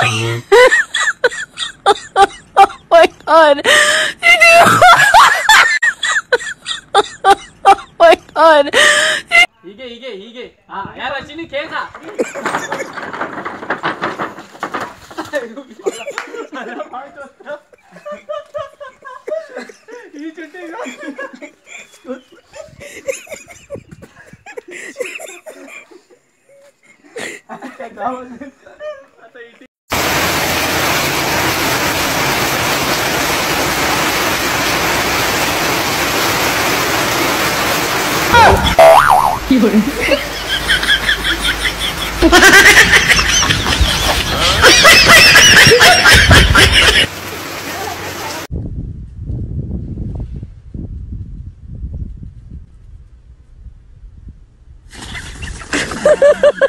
sorry. oh my god. oh my god. 이게 이게 이게 아 야라 씨는 개사. That was it. 夜 Ha ha ha!